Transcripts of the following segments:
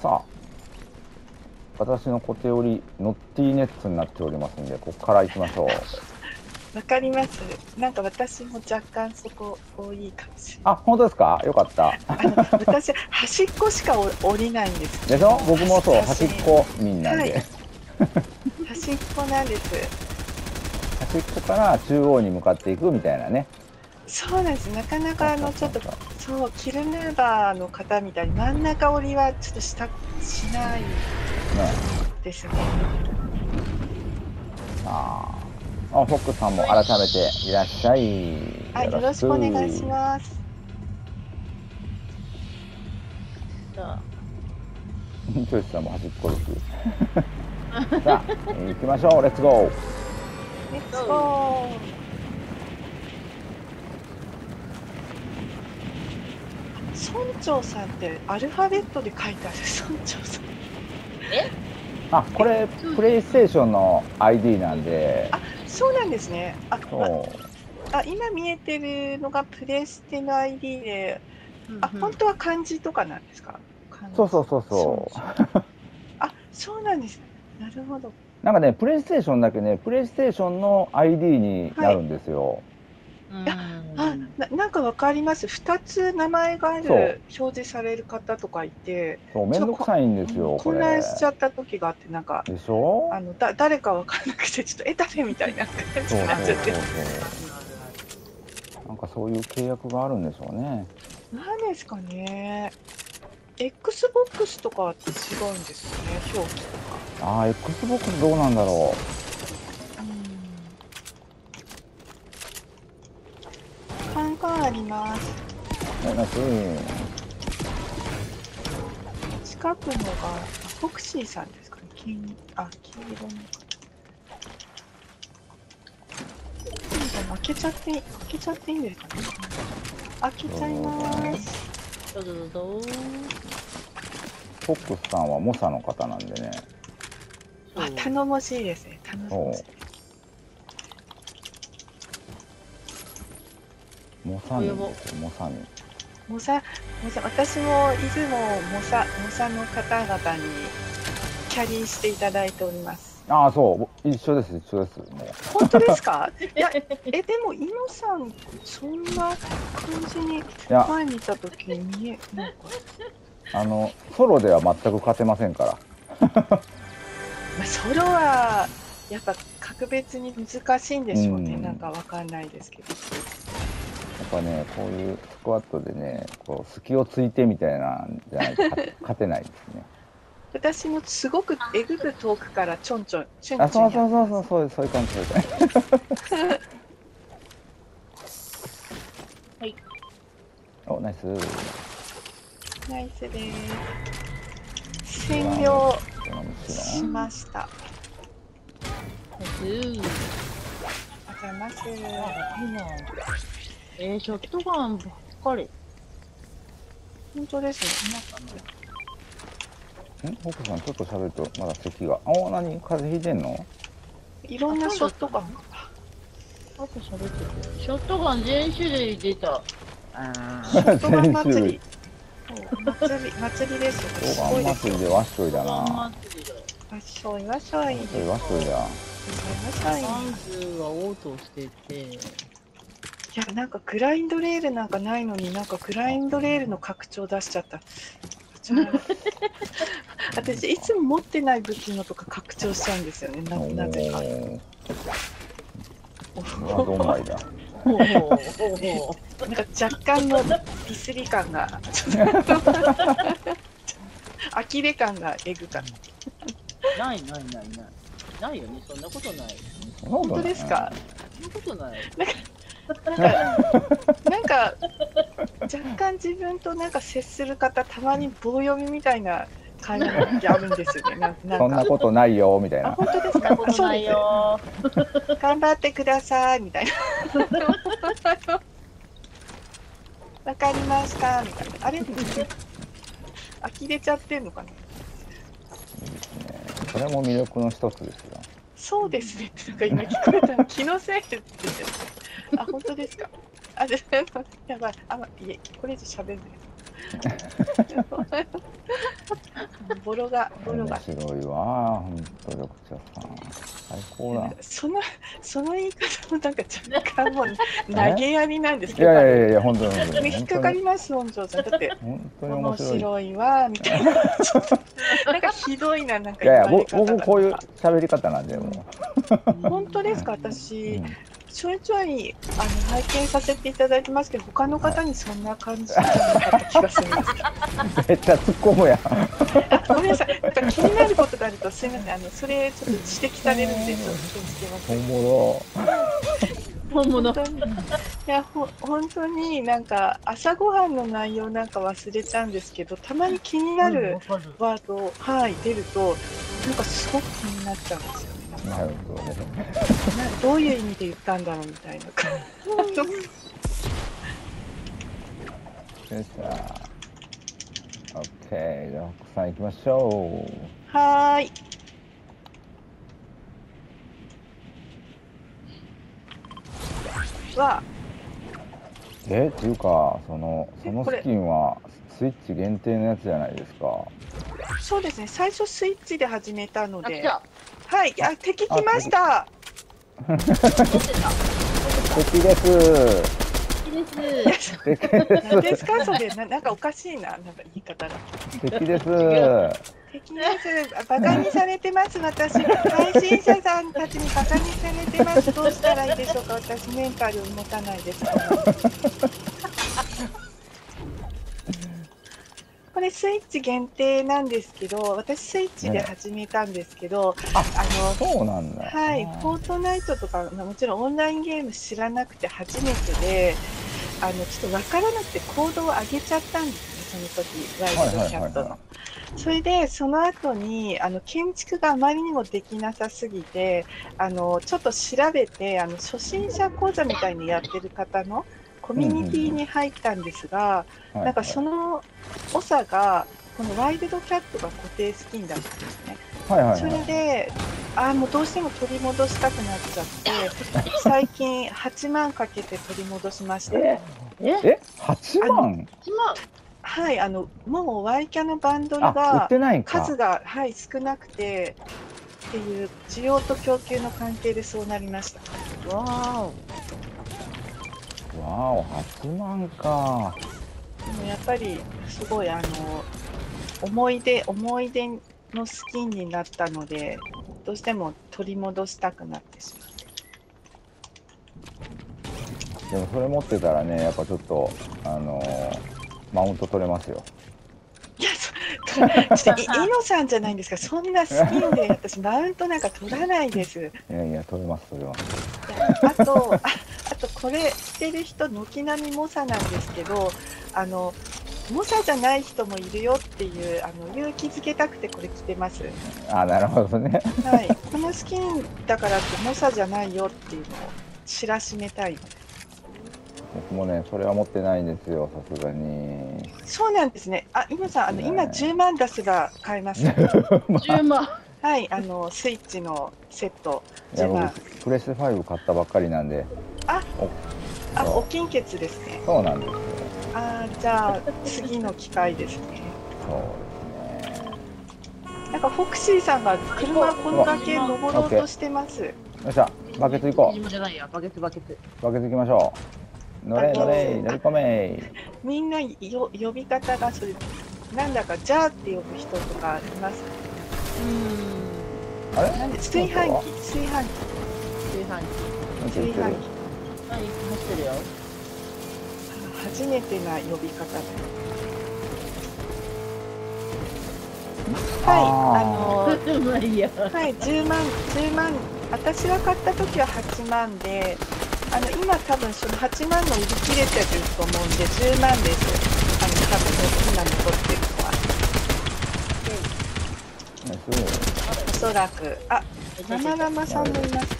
さあ私の固定折りノッティネッツになっておりますんでここから行きましょう わかります。なんか私も若干そこ多いかもしれない。あ本当ですか？よかったあの私端っこしか降りないんです。でしょ？僕もそう端っこみんなで、はい端っこなんです。端っこから中央に向かっていくみたいなねそうなんです。なかなかあのちょっとそうキルヌーバーの方みたいに真ん中降りはちょっとしたしないねですね。あ。ー。あフォックスさんも改めていらっしゃい。はい、よろしくお願いします。チ ョイスさんも端っこです。さあ行きましょう。レッツゴーレッツゴー。村長さんってアルファベットで書いてある村長さん。あこれプレイステーションの ID なんでそうなんですね。あ、そうあ今見えてるのがプレステの ID で、ああ、本当は漢字とかなんですか？そうそうそうそうあ、そうなんです。なるほど。なんかねプレイステーションだけねプレイステーションの ID になるんですよ、うんあ、ななんかわかります。二つ名前がある表示される方とかいて、そうめんどくさいんですよこ混れ。乱しちゃった時があって、なんか。でしょ？あのだ誰かわかんなくてちょっとえ誰みたいな感じになっちゃって。なんかそういう契約があるんでしょうね。何ですかね。XBOX とかって違うんですよね表記とか。ああ XBOX どうなんだろカンカンありますうえなし近くのがあフォクシーさんですかね。金あ黄色の開けちゃって開けちゃっていいんですかね。開けちゃいます。どうぞどうぞ。フォックスさんは猛者の方なんでね。あ頼もしいですね。頼もしい猛者民ですよ猛者民モサモサ私もいつもモサモサの方々にキャリーしていただいております。ああそう一緒です一緒ですもう。本当ですか？いやえでもイノさんそんな感じに前にいた時に見えなんか、あのソロでは全く勝てませんから。まあ、ソロはやっぱ格別に難しいんでしょうね、うん。なんかわかんないですけどぱねこういうスクワットでねこう隙をついてみたいなんじゃないと勝 勝てないですね。私もすごくえぐく遠くからちょんちょんちょんちょんあそうそうそうやそうそうそういう感じそういう感じ。はい。おナイス。ナイスです。占領しました。うんありがとうございますえー、ショットガンばっかり本当ですね。ん北さんちょっと喋るとまだ咳が。あお何風邪ひいてんの？いろんなショットガン。があと喋っててショットガン全種類出た。あ ショットガン全種類祭りそう祭り祭りですよね。す大盤ごいです祭りでわっしょいだな。あ祭りだ。わっしょいわっしょい。わっそれわっしょいだしょいサンズは応答してていやなんかグラインドレールなんかないのになんかグラインドレールの拡張出しちゃった。私いつも持ってない武器のとか拡張しちゃうんですよねなおなぜか。ーこれはどんまいだなんか若干のディスり感が。ちょっと呆れ感がえぐかった。うないないないない。ないよね。そんなことない。本本当ですか？そんなことない。なんかなんか若干自分となんか接する方たまに棒読みみたいな感じあるんですよね。ななそんんかなことないよみたいあな本当ですか？そんなことないよ。頑張ってくださいみたいな。わかりましたみたいな。あれ呆れちゃってんのかな？いいですね。それも魅力の一つですよ。そうですね。ってなんか今聞こえたの気のせいって言ってあ本当ですか？あでやばい。あまいえこれ以上喋んない。ボロがボロ面が白いわほんと緑茶さん。最高だ。そのその言い方もなんか若干もう投げやりなんですいけど。やいやいや本当に本引っかかります本庄さん。だって本当に面面白いわみたいな。なんかひどいななんかいやいや僕僕こういう喋り方なんでも本当ですか？う、私、うんちょいちょいあの拝見させていただいてますけど他の方にそんな感じじゃなかった気がするんですけど。絶対突っ込むやごめんなさい。なんか気になることがあるとすいません。あのそれちょっと指摘されるんでちょっと気をつけます本物。本物。本当にいやほ本当になんか朝ごはんの内容なんか忘れちゃうんですけどたまに気になるワード、はい出るとなんかすごく気になっちゃうんですよ。ねなるほどねどういう意味で言ったんだろうみたいな。感じよっし。ゃ OK じゃあ奥さん行きましょう。はーい。はえっていうかそのそのスキンはスイッチ限定のやつじゃないですか。そうですね。最初スイッチで始めたので。た。はい。あ敵来ました。敵です。好きです。敵で何です。かそれななんかおかしいななんか言い方がす敵です。敵です。あバカにされてます。私配信者さんたちにバカにされてます。どうしたらいいでしょうか。私メンタル持たないですこれスイッチ限定なんですけど私スイッチで始めたんですけど、ああのそうなんだ。はい、フォートナイトとか、まあもちろんオンラインゲーム知らなくて初めてで、あのちょっと分からなくてコードを上げちゃったんですね、その時ワイルドキャットの。それで、その後にあの建築があまりにもできなさすぎて、あのちょっと調べてあの、初心者講座みたいにやってる方のコミュニティに入ったんですが、はいなんかその長が、このワイルドキャットが固定スキンだったんですね。そはいはいはい。れで、あーもうどうしても取り戻したくなっちゃって、最近8万かけて取り戻しました。ええ？8万？一万？はい、あのもうワイキャのバンドルあ売っがてないんか。数が、はい、少なくてっていう需要と供給の関係でそうなりました。わわお8万かでもやっぱりすごいあの思い出思い出のスキンになったのでどうしても取り戻したくなってしまって。でもそれ持ってたらねやっぱちょっとあのーマウント取れますよいや、そちょっとい、イノさんじゃないんですか、そんなスキンで私、マウントなんか取らないです。いやいや取れます取れますあと、ああとこれ着てる人、軒並み猛者なんですけど、あの、猛者じゃない人もいるよっていう、あの、勇気づけたくてこれ着てます。あなるほどねはい。このスキンだからって猛者じゃないよっていうのを知らしめたい。僕もねそれは持ってないんですよさすがにそうなんですね。あ、イノさん、あの、今ね10万出せば買えます。十万。はい、あの、スイッチのセット。いや10万僕プレステ5買ったばっかりなんであ、そうお金欠ですね。そうなんですよあーじゃあ次の機会ですね。そうですねなんかフォクシーさんが車この崖登ろうとしてます。よっしゃバケツ行こ自分じゃないや、バケツバケツ。うバケツ行きましょう乗れ乗れ乗り込めみんなよ呼び方がそれなんだかじゃあって呼ぶ人とかいます？うあれ？なんで炊飯器？炊飯器ん。炊飯器。炊飯器はい、持ってるよ。初めてな呼び方で。はいあの。はい、10 万、10万、私が買った時は8万で、あの今、多分その8万の売り切れてると思うんで、10万です、あの多分今残ってるのは、おそらく、あ生生さんもいます、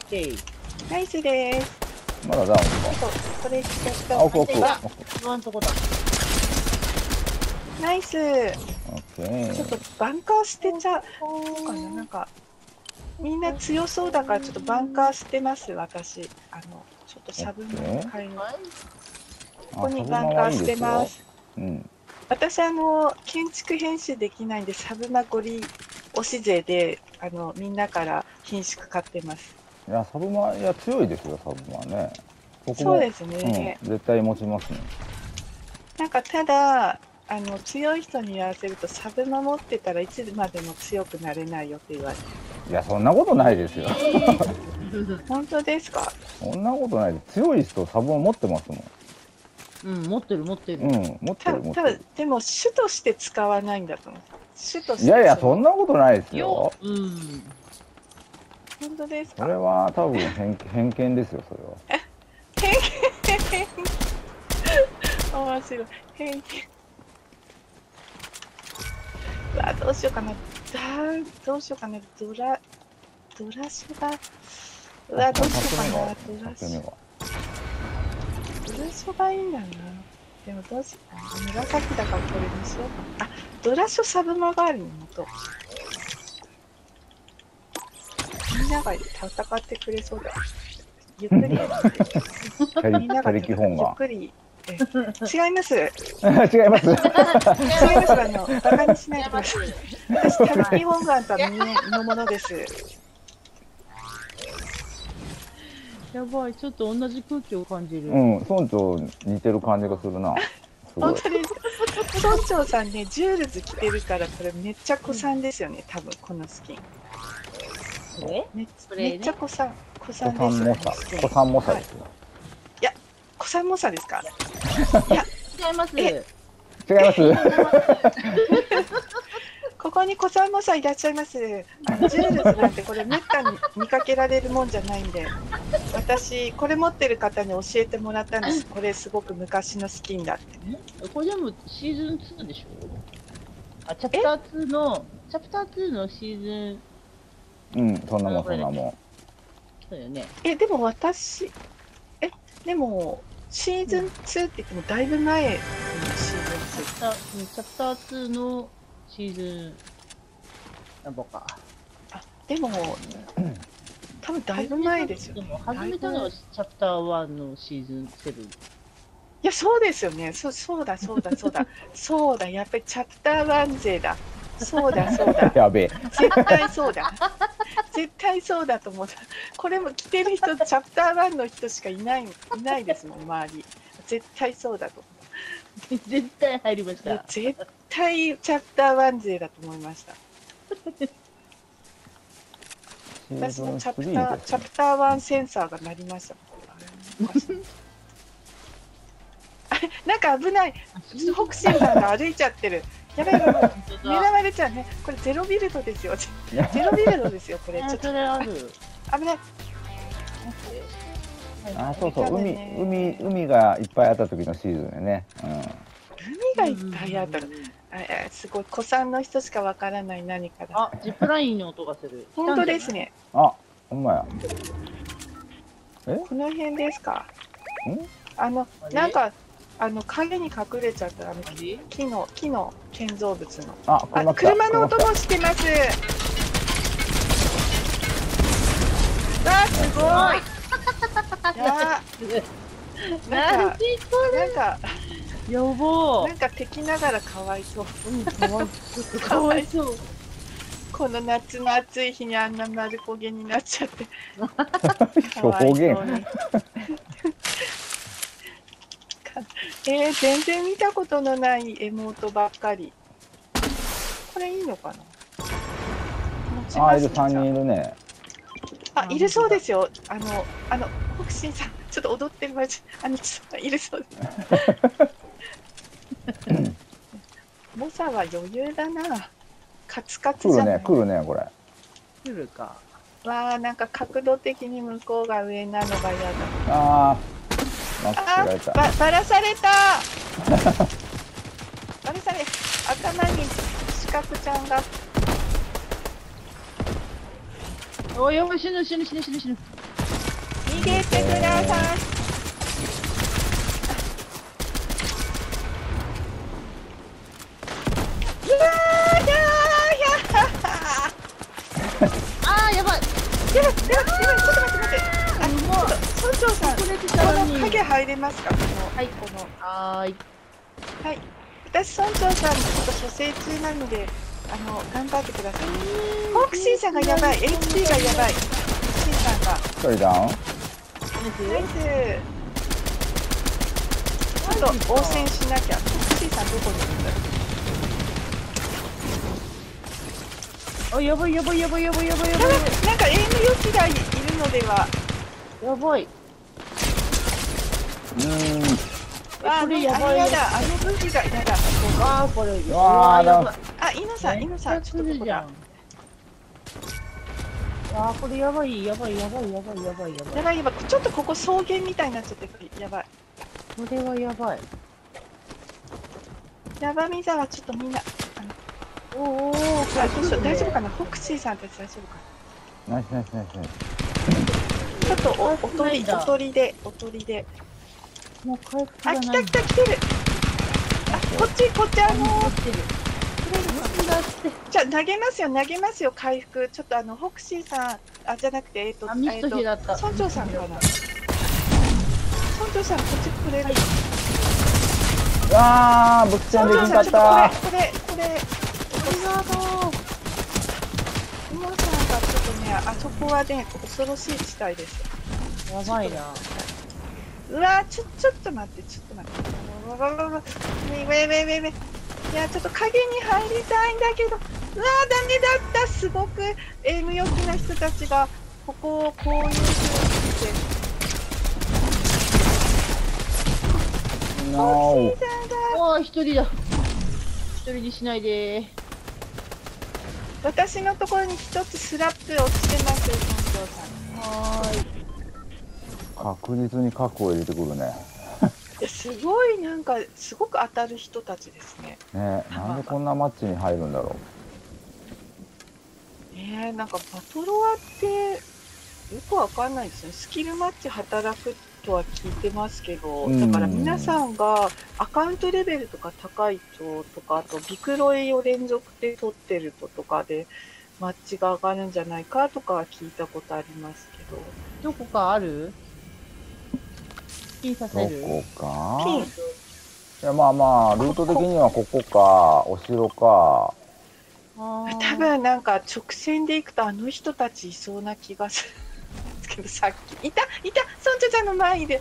オッケー。ナイスです、まだダウンかちょっとこれちょっあと、奥奥今んとこだ。ナイス、オッケーちょっとバンカー捨てちゃうかな、なんか、みんな強そうだから、ちょっとバンカー捨てます、私、あのちょっとシャブの買いの。はい。ここにバンカー捨てます。うん私あの建築編集できないんでサブマゴリ推し勢であのみんなから品種買ってます。いや、サブマ、いや、強いですよ、サブマね。僕もそうですね。うん、絶対持ちますね。なんかただあの強い人に言わせるとサブマ持ってたらいつまでも強くなれないよって言われて。いや、そんなことないですよ。本当ですか？そんなことないです。強い人、サブマ持ってますもん。うん、持ってる持ってる。うん、持ってたる、持ってる多分。でも主として使わないんだと思う。主として。いやいや、そんなことないですよよ。うん。本当ですそか？れは多分偏偏見ですよ、それは。面白い。偏見。うわどうしようかな。だどうしようかな。ドラドラショが。うわどうしようかな。ドラシ。ドラショがいいんだな。でもどうしよう。あ紫だからこれにしようかな。あドラショサブマガールの元。みんなが戦ってくれそうだ。ゆっくりみんながゆっが。くり。え 違います。違い違います。ます。あの、バカにしないでください。私、チャリ基本がとのものです。やばい、ちょっと同じ空気を感じる。うん、村長似てる感じがするな。本当で。村長さんね、ジュールズ着てるから、これめっちゃ古参ですよね、多分このスキン。これめっこれねめっちゃ子参さんもさですよね。子さんもさですよ。古参もさですか？違います。え？違います。ここに古参もさいらっしゃいます。ジュールズなんてこれめったに見かけられるもんじゃないんで、私これ持ってる方に教えてもらったんです。これすごく昔のスキンだって。これでもシーズン2でしょ？あ、チャプター2の、チャプター2のシーズン、うん、そんなもん、そんなもそうよね。え、でも私、え、でもシーズン2って言ってもだいぶ前のシーズンチャプター、うんチャプター2のシーズン、なんぼか。2。あ、でも、多分だいぶ前ですよでね。も始めたのはチャプター1のシーズン7。いや、そうですよね。そそうだ、そうだ、そうだ。そうだ、やっぱりチャプター1勢だ。そうだ、そうだう。。やべえ。絶対そうだ。絶対そうだと思った。これも着てる人、チャプター1の人しかいない、いないですもん、周り。絶対そうだと思絶対入りました。絶対チャプター1勢だと思いました。私もチャプタ3ー。チャプター1センサーが鳴りました。あれなんか危ない。ホクシンさんが歩いちゃってる。やばいやばい。狙われちゃうね。これゼロビルドですよ。ゼロビルドですよ、これ。ちょっと。危ない。あ、そうそう、海海、海がいっぱいあった時のシーズンでね。うん。海がいっぱいあったら、ああすごい、古参の人しかわからない何かだ。あ、ジップラインの音がする。本当ですね。あ、ほんまや。この辺ですか？ん？あの、なんか、あの影に隠れちゃったあのあれ木の木の建造物の。あ、あ、車の音来もしてます。わあ、すごい。いやー、なんか、なんか、やばなんか敵ながらかわいそう。うん、かわいそう。かわいそう。この夏の暑い日にあんな丸焦げになっちゃって。かわいそう表に。か えー、全然見たことのないエモートばっかり。これいいのかな？あ、いる、ますね3人いるね。あ、いるそうですよ。あの、あの、北進さん、ちょっと踊ってる場合あの、ちょっといるそうです。モサは余裕だな。カツカツ来るじゃない。ね、来るね、これ。来るか。わあ、なんか角度的に向こうが上なのが嫌だ。あー、マックあ。ば、ばらされた。ばらされ、頭に四角ちゃんが。おいおい、死ぬ死ぬ死ぬ死ぬ死ぬ。逃げてください。うわーやーやあー、やばい。ーやばいやばいやばいちょっと待って待って。あ、もう、村長さん、ここれてたのに。の影入れますか？この、はいこの、はーい。はい。私村長さんちょっと蘇生中なのであの頑張ってください。フォクシーさんがやばい。HP がやばい。シーさんが。一人ダウン？ナイスちょっと応戦しなきゃ。フォクシーさんどこにいるんだろう？あ、やばいやばいやばいやばいやばい。やばい。なんかエイム予知がいるのでは？やばい。うんあこれやばいあれやだあの武器がやだあー、これ。うわーやばい。あイノさんイノさんちょっとここだあ、これやばい、やばい、やばい、やばい、やばい、やばい。やばい。やばい。ちょっとここ草原みたい。になっちゃってやばい。これはやばい。ヤバミザはちょっとみんなおーおー、あどうしよう大丈夫かななフォクシーさんたち大丈夫かナイスナイスナイスナイスなちょっとおおとりおとりでおとりでもう回復あ来たがない。来た来てるあこっちこっちあの持ってる。出して。じゃあ投げますよ投げますよ回復ちょっとあのフォクシーさんあじゃなくてえっとあ、ミストえっだった。村長さんかな村長さんこっちくれる？はいうわーぶっちゃんできんかっ村長さんちょたっとこれこれこれありがとう。皆さんがちょっとねあそこはね恐ろしい地帯ですやばいな。うわちょちょっと待ってちょっと待ってわわわわわわウェイウェイウェイウェイウェイいやちょっと影に入りたいんだけどうわーダメだったすごくエイム良きな人たちがここをこういう風にしてノー欲しいだだあ、一人だ。一人にしないで私のところに一つスラップ落ちてます確実に核を入れてくるね。すごいなんかすごく当たる人たちですね。ねなんでこんなマッチに入るんだろねえなんかバトロワってよくわかんないですね。スキルマッチ働くとは聞いてますけどうん。だから皆さんがアカウントレベルとか高いととかあとビクロイを連続で取ってるととかでマッチが上がるんじゃないかとかは聞いたことありますけど。どこかある？ピンさうせる？どこか？ピン。いやまあまあルート的にはここかお城か。多分なんか直線で行くとあの人たちいそうな気がするんですけどさっき。いたいた村長ちゃんの前にいる。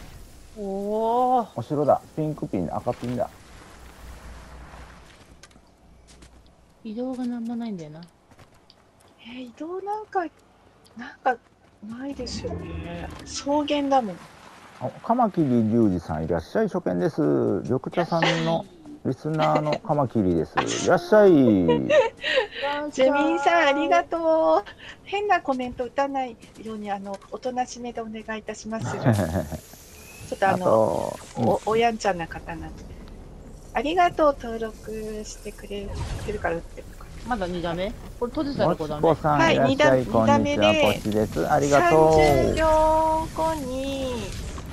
おー。お城だ。ピンクピン赤ピンだ。移動がなんもないんだよな。えー移動なんかなんかないですよね。草原だもん。あカマキリ龍二さんいらっしゃい初見です。緑茶さんのリスナーのカマキリです。いらっしゃい。ジェミンさんありがとう。変なコメント打たないようにあのおとなしめでお願いいたします。ちょっとああのおおやんちゃんな方なんで。ありがとう登録してくれてるから打って。るかまだ2打目？これ閉じたもら5打目はい二こん段にちは、二段目で。ありらがと30う。秒後に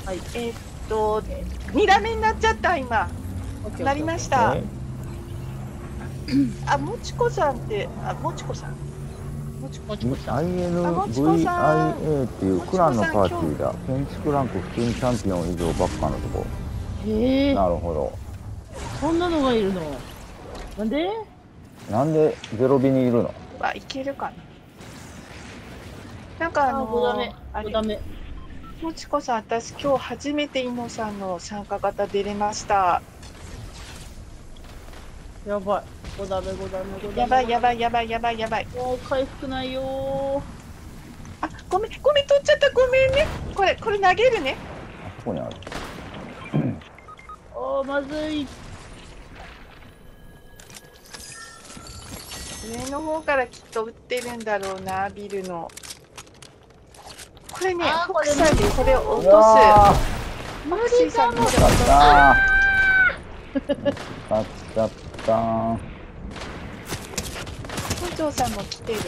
はい。えーっと2打目になっちゃった今なりましたえあもちこさんってあもちこさんもちこもちこさん。INVIA っていうクランのパーティーだ。建築ランク普通にチャンピオン以上ばっかのとこ。へえ、なるほど。そんなのがいるの？なんで？なんでゼロビにいるの？はいけるかななんかああ、の5打目。あれ5打目。もちこさん私今日初めてイノさんの参加型出れましたやばい。5打目、5打目、5打目。やばいやばい。いやばいやばいやばいもう回復ないよあごめんごめん取っちゃったごめんねこれこれ投げるねあそこにある。ー。あー、まずい。上の方からきっと撃ってるんだろうなビルのこれねあー北斎でこれを落うとわすマクシーさんのー、使ったー。使っちゃったー。村長さんも来てる。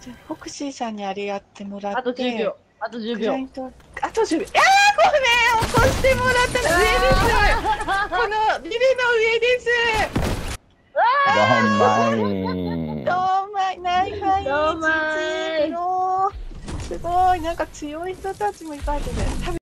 じゃあフォクシーさんにあれやってもらって。あと10秒。あと10秒。あと10秒。あーごめん。起こしてもらったの。上です。このビルの上です。どんまい。どうまい。ナイファイどんまい実用すごい。なんか強い人たちもいっぱいいてね